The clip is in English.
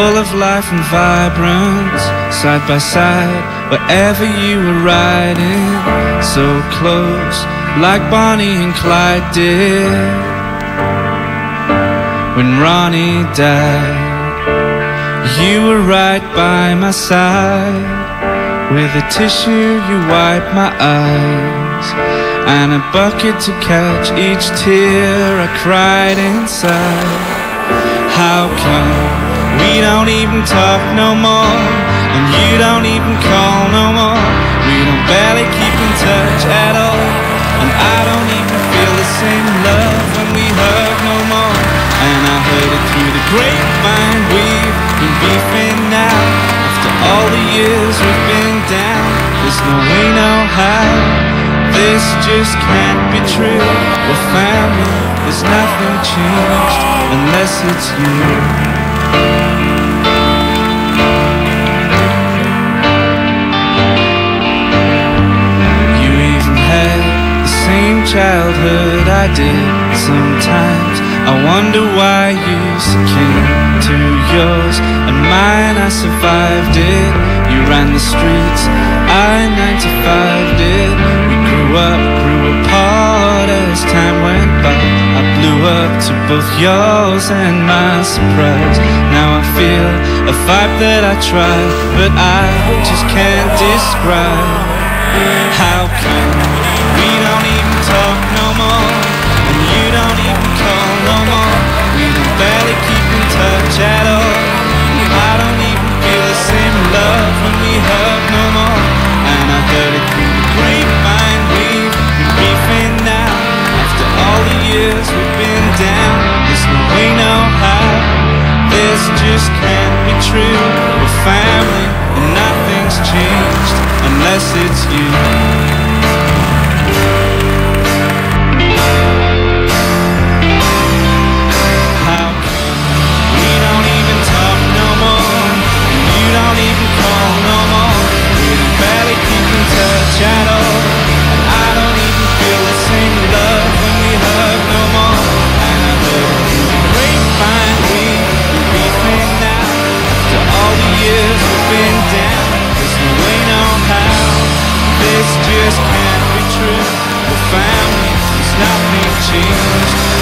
full of life and vibrance, side by side, wherever you were riding, so close, like Bonnie and Clyde did. When Ronnie died, you were right by my side. With a tissue, you wiped my eyes, and a bucket to catch each tear I cried inside. How come we don't even talk no more? And you don't even call no more. We don't barely keep in touch at all. And I don't even feel the same love when we hug no more. And I heard it through the grapevine. We've been beefing now. After all the years we've been down, there's no way, no how. This just can't be true. We're family. There's nothing changed unless it's you. You even had the same childhood I did. Sometimes I wonder why you succumbed to yours and mine. I survived it. You ran the streets, I 95 did. We grew up, grew apart as time went by. Blew up to both yours and my surprise. Now I feel a vibe that I try, but I just can't describe. How come just can't be true. We're family and nothing's changed unless it's you. tears